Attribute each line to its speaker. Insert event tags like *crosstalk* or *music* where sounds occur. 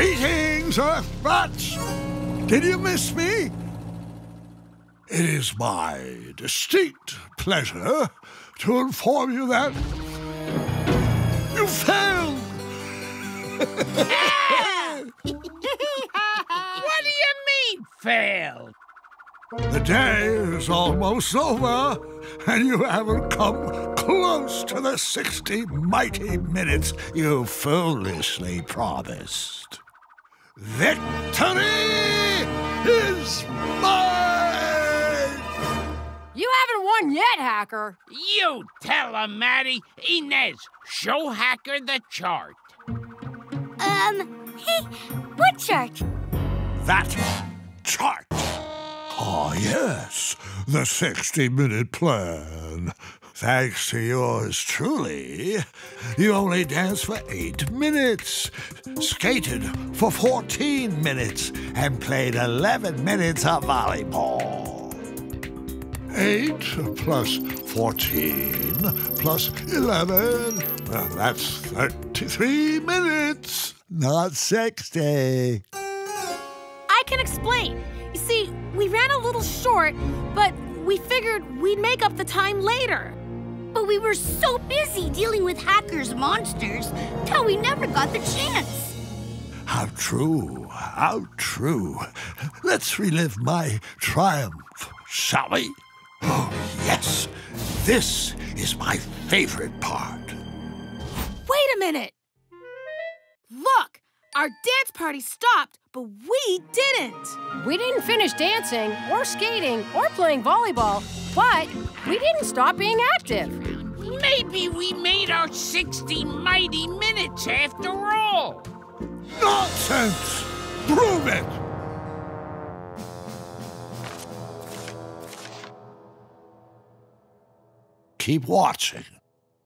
Speaker 1: Greetings, Earthbrats! Did you miss me? It is my distinct pleasure to inform you that you failed! *laughs*
Speaker 2: what do you mean, failed?
Speaker 1: The day is almost over, and you haven't come close to the 60 mighty minutes you foolishly promised. Victory is mine!
Speaker 3: You haven't won yet, Hacker.
Speaker 2: You tell him, Maddie. Inez, show Hacker the chart.
Speaker 4: Um, hey, what chart?
Speaker 1: That chart. Ah, yes, the 60 minute plan. Thanks to yours truly, you only danced for eight minutes, skated for 14 minutes, and played 11 minutes of volleyball. 8 plus 14 plus 11. Well, that's 33 minutes, not 60.
Speaker 3: I can explain. You see, we ran a little short, but we figured we'd make up the time later.
Speaker 4: But we were so busy dealing with hackers' monsters that we never got the chance.
Speaker 1: How true, how true. Let's relive my triumph, shall we? Oh, yes. This is my favorite part.
Speaker 3: Wait a minute. Look, our dance party stopped, but we didn't.
Speaker 5: We didn't finish dancing or skating or playing volleyball, but we didn't stop being active.
Speaker 2: Maybe we made our 60 mighty minutes after all.
Speaker 1: Nonsense! Prove it! Keep watching.